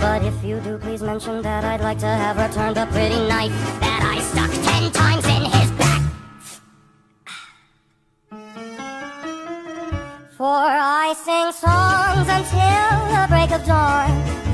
But if you do, please mention that I'd like to have returned the pretty knife that I stuck ten times in his back. For I sing songs until the break of dawn.